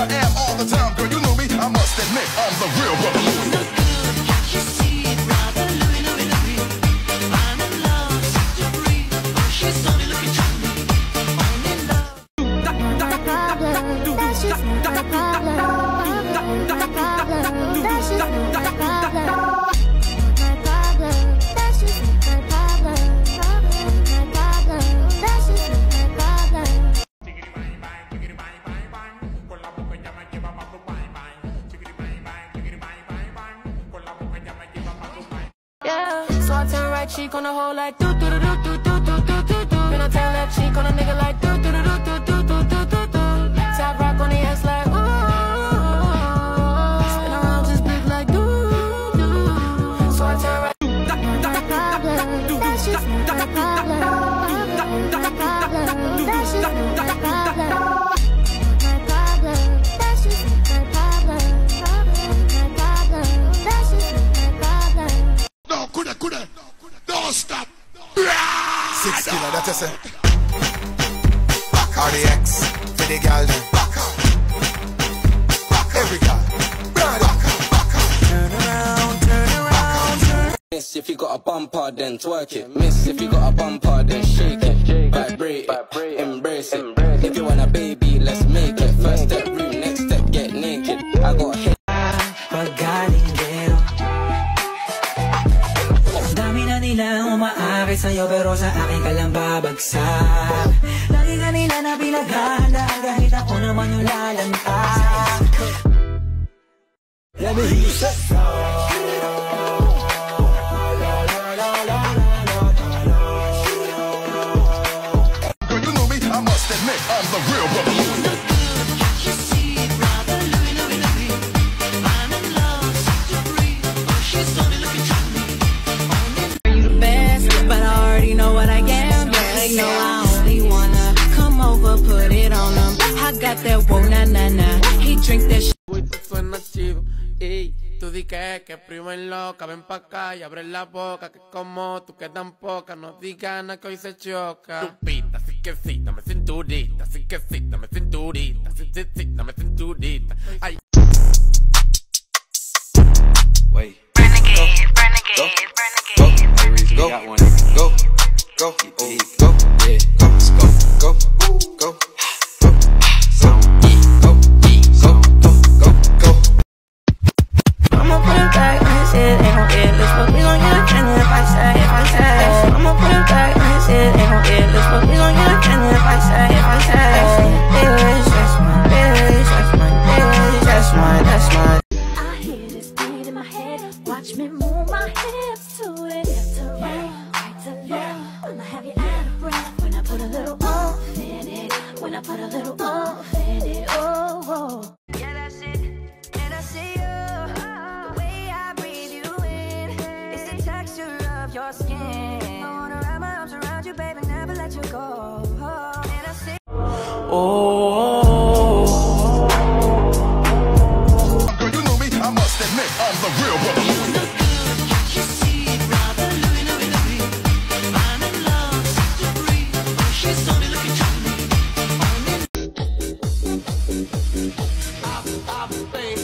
I am all the time, girl. You know me. I must admit, I'm the real brother wanna hold like. Killer, that you say. RDX, for the gal them. Every gal. Brother. Turn around, turn around, turn Miss if you got a bumper, then twerk it. Miss if you got a bumper, then shake it. Vibrate it, embrace it. If you want a baby, let's make it. First step room, next step get naked. I got hit. Sa'yo pero sa akin ka lang babagsak. Lagi ka nila na pinaghahanda kahit ako naman yung lalanta. Let me hear you di que es, primo en loca, ven pa' acá y abre la boca, que como tú que tan poca, no digas nada que hoy se choca. Lupita, sí que sí, dame cinturita, sí que sí, dame cinturita, sí, sí, sí, dame cinturita. Ay, Wait. Renegade, renegade, renegade. Go, go, go, go, go, yeah, go, go, go, go, Watch me move my hips to it. Left to right, right to left. I'ma have you out of breath when I put a little oomph in it. When I put a little oomph in it. Oh, oh. Yeah, that's it. And I see you. The way I breathe you in. It's the texture of your skin. I wanna wrap my arms around you, baby, never let you go. thing.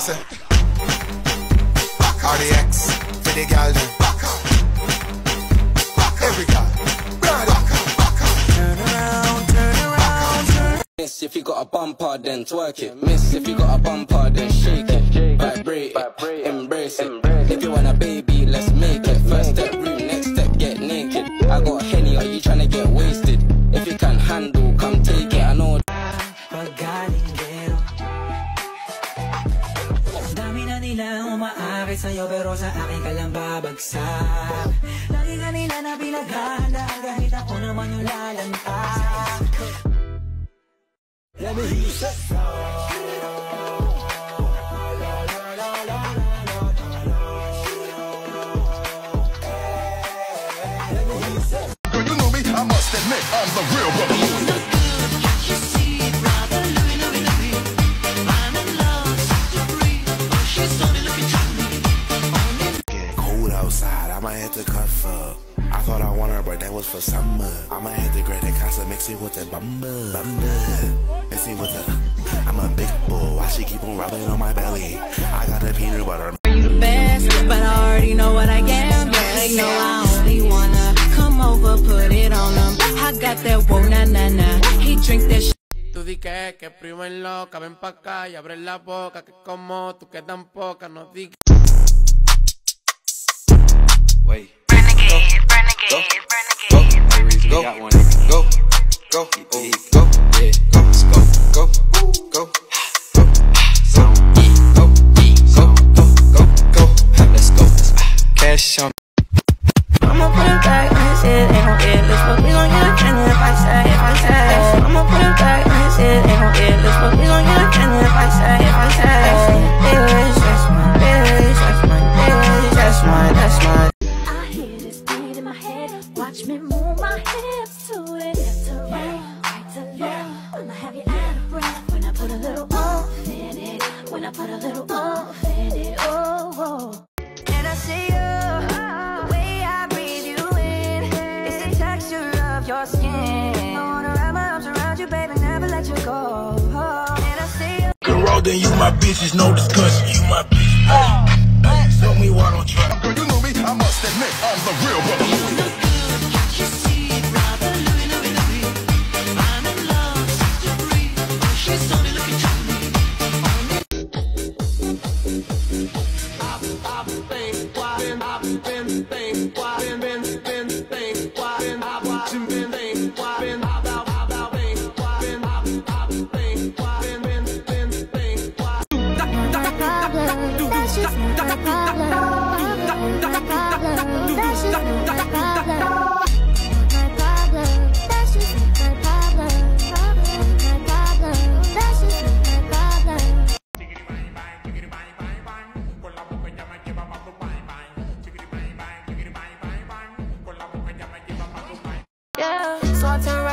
you say? Back the X for the girl then. Back up. Back out. Every girl. Miss if you got a bumper, then twerk it. Miss if you got a bumper, then shake it. Vibrate it, embrace it. If you want a baby, let's make it. First step, room, next step, get naked. I got Henny, are you trying to get wasted? If you can handle nila umaakit sa'yo Pero sa akin ka lang babagsak. Lagi ka nila na pinaghahanda Kahit ako naman yung lalanta. Let me hear you say know me, I must admit, I'm the real one. For summer. I might have to grab that casa, mix it with that bumba. Bumba. Mix it with the. I'm a big boy. Why she keep on rubbing on my belly? I got the peanut butter. you the best, but I already know what I am. Yeah, they know I only wanna come over, put it on them. I got that whoa na na na. He drink that shit. Tú di que, que primo en loca, ven pa' acá y abre la boca, que como tú que tan poca, no digas. Got one. Go, go, oh, When I put a little oomph in it. Oh, oh. And I see you, the way I breathe you in. It's the texture of your skin. My around you, baby, never let you go. I see you. You my bitches, no discussion. You my bitch. Hey, tell me why don't try. Girl, you know me, I must admit, I'm the real one.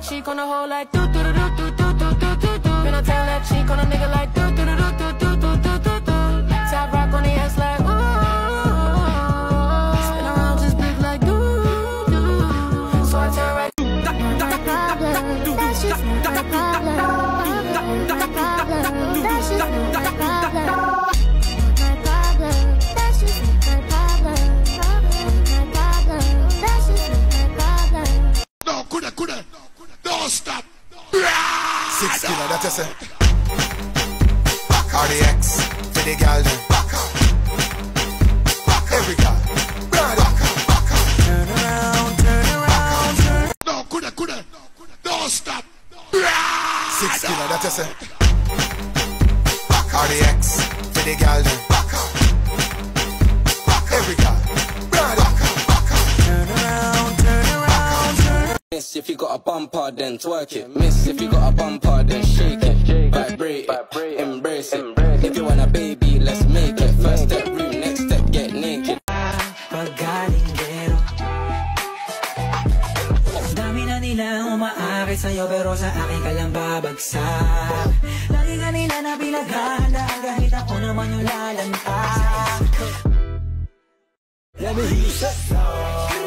Right cheek on the hoe like do do do do do do do do do. Then I turn left cheek on a nigga like do do do do do do do do you say? Back out the X for the girl then. Back out. Back out. Every girl. Back out. Back out. Turn around, turn around, turn. No, coulda, coulda. Don't stop. Six killer, that you say? Back out the X for the girl then. Miss, if you got a bumper, then twerk it. Miss, if you got a bumper, then shake it. Vibrate it, embrace it. If you want a baby, let's make it. First step room, next step get naked. Pagkalinggero Dami na nila umaakit sa'yo Pero sa akin ka lang babagsak Lagi ka nila na pinaghahanda Kahit ako naman yung lalanta Let me hear you say you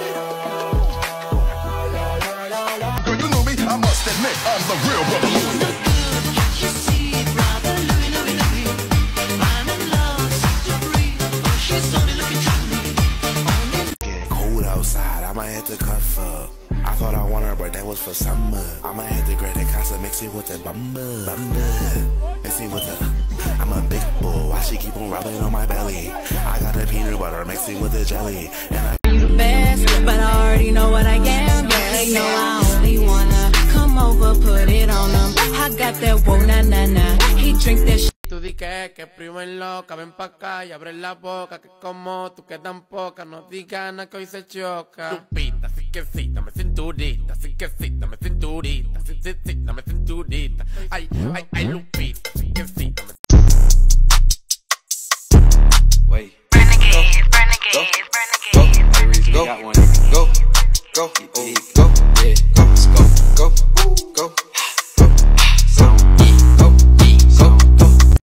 I must I'm the real one. Getting cold outside, I might hit the cuff up. I thought I wanted her, but that was for summer. I'ma hit the Great Casa, mix it with the bumba. Bumba. Mix it with the. I'm a big boy. Why she keep on rubbing on my belly? I got the peanut butter mixing with the jelly. And I the best, but I already know what I am. They know I only wanna put it on them. I got that whoa na na na. He drink that shit. Tú di que, que primo en loca, ven pa' acá y abre la boca, que como tú que tan poca, no digas nada que hoy se choca. Lupita, sí que sí, dame cinturita, sí que sí, dame cinturita, sí, sí, sí, dame